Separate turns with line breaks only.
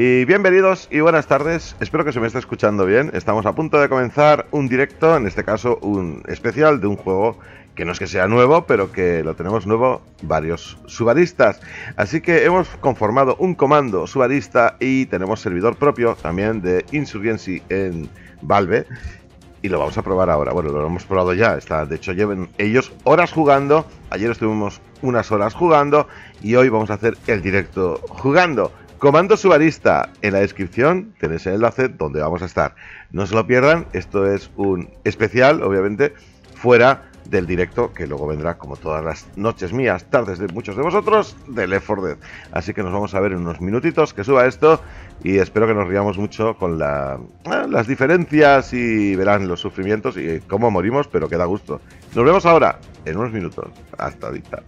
Y bienvenidos y buenas tardes. Espero que se me esté escuchando bien. Estamos a punto de comenzar un directo, en este caso un especial de un juego que no es que sea nuevo, pero que lo tenemos nuevo varios subaristas. Así que hemos conformado un comando subarista y tenemos servidor propio también de Insurgency en Valve. Y lo vamos a probar ahora. Bueno, lo hemos probado ya. Está, de hecho, lleven ellos horas jugando. Ayer estuvimos unas horas jugando. Y hoy vamos a hacer el directo jugando. Comando Subarista, en la descripción tenéis el enlace donde vamos a estar. No se lo pierdan, esto es un especial, obviamente, fuera del directo que luego vendrá como todas las noches mías, tardes de muchos de vosotros, de Left 4 Dead. Así que nos vamos a ver en unos minutitos que suba esto y espero que nos riamos mucho con la, eh, las diferencias y verán los sufrimientos y cómo morimos, pero que da gusto. Nos vemos ahora, en unos minutos. Hasta ahorita.